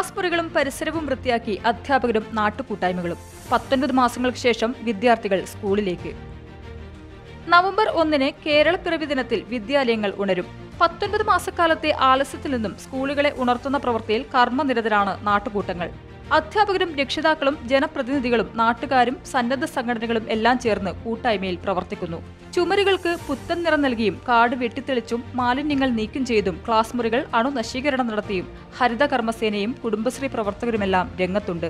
Class മുറികളും പരിസരവും വൃത്തിയാക്കി അധ്യാപകരും നാട്ടുകൂട്ടായ്മകളും. പത്തൊൻപത് മാസങ്ങൾക്ക് ശേഷം വിദ്യാർത്ഥികൾ സ്കൂളിലേക്ക്. നവംബർ ഒന്നിന് കേരളപ്പിറവി ദിനത്തിൽ വിദ്യാലയങ്ങൾ ഉണരും. പത്തൊൻപത് മാസക്കാലത്തെ ആലസ്യത്തിൽ നിന്നും സ്കൂളുകളെ ഉണർത്തുന്ന പ്രവൃത്തിയിൽ കർമ്മനിരതരാണ് നാട്ടുകൂട്ടങ്ങൾ. അധ്യാപകരും രക്ഷിതാക്കളും ജനപ്രതിനിധികളും നാട്ടുകാരും സന്നദ്ധ സംഘടനകളും എല്ലാം ചേർന്ന് കൂട്ടായ്മയിൽ പ്രവർത്തിക്കുന്നു. ചുമരുകൾക്ക് പുത്തൻ നിറം നൽകിയും കാട് വെട്ടിത്തെളിച്ചും മാലിന്യങ്ങൾ നീക്കം ചെയ്തും ക്ലാസ് മുറികൾ അണുനശീകരണം നടത്തിയും ഹരിത കർമ്മസേനയും കുടുംബശ്രീ പ്രവർത്തകരുമെല്ലാം രംഗത്തുണ്ട്.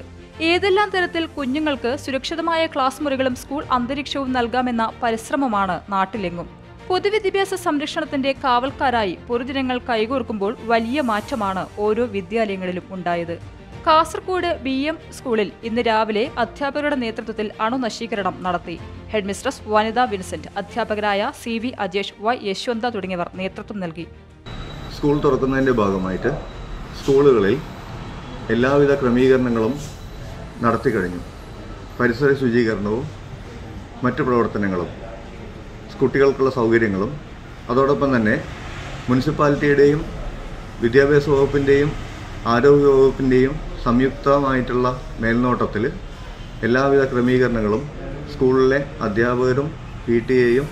ഏതെല്ലാം തരത്തിൽ കുഞ്ഞുങ്ങൾക്ക് സുരക്ഷിതമായ ക്ലാസ് മുറികളും സ്കൂൾ അന്തരീക്ഷവും നൽകാമെന്ന പരിശ്രമമാണ് നാട്ടിലെങ്ങും. പൊതുവിദ്യാഭ്യാസ സംരക്ഷണത്തിന്റെ കാവൽക്കാരായി പൊതുജനങ്ങൾ കൈകോർക്കുമ്പോൾ വലിയ മാറ്റമാണ് ഓരോ വിദ്യാലയങ്ങളിലും ഉണ്ടായത്. കാസർഗോഡ് ബി എം സ്കൂളിൽ ഇന്ന് രാവിലെ അധ്യാപകരുടെ നേതൃത്വത്തിൽ അണുനശീകരണം നടത്തി. ഹെഡ്മിസ്ട്രസ് വനിത വിൻസെന്റ് അധ്യാപകരായ C V Ajesh Y Yashwantha തുടങ്ങിയവർ നേതൃത്വം നൽകി. സ്കൂൾ തുറക്കുന്നതിന്റെ ഭാഗമായിട്ട് സ്കൂളുകളിൽ എല്ലാവിധ ക്രമീകരണങ്ങളും നടത്തി കഴിഞ്ഞു. പരിസര ശുചീകരണവും മറ്റു പ്രവർത്തനങ്ങളും കുട്ടികൾക്കുള്ള സൗകര്യങ്ങളും അതോടൊപ്പം തന്നെ മുനിസിപ്പാലിറ്റിയുടെയും വിദ്യാഭ്യാസ വകുപ്പിന്റെയും ആരോഗ്യ വകുപ്പിന്റെയും സംയുക്തമായിട്ടുള്ള മേൽനോട്ടത്തിൽ എല്ലാവിധ ക്രമീകരണങ്ങളും സ്കൂളിലെ അധ്യാപകരും പി ടി എയും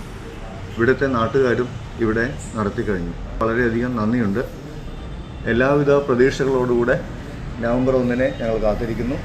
ഇവിടുത്തെ നാട്ടുകാരും ഇവിടെ നടത്തി കഴിഞ്ഞു വളരെയധികം നന്ദിയുണ്ട്. എല്ലാവിധ പ്രതീക്ഷകളോടുകൂടെ നവംബർ ഒന്നിനെ ഞങ്ങൾ കാത്തിരിക്കുന്നു.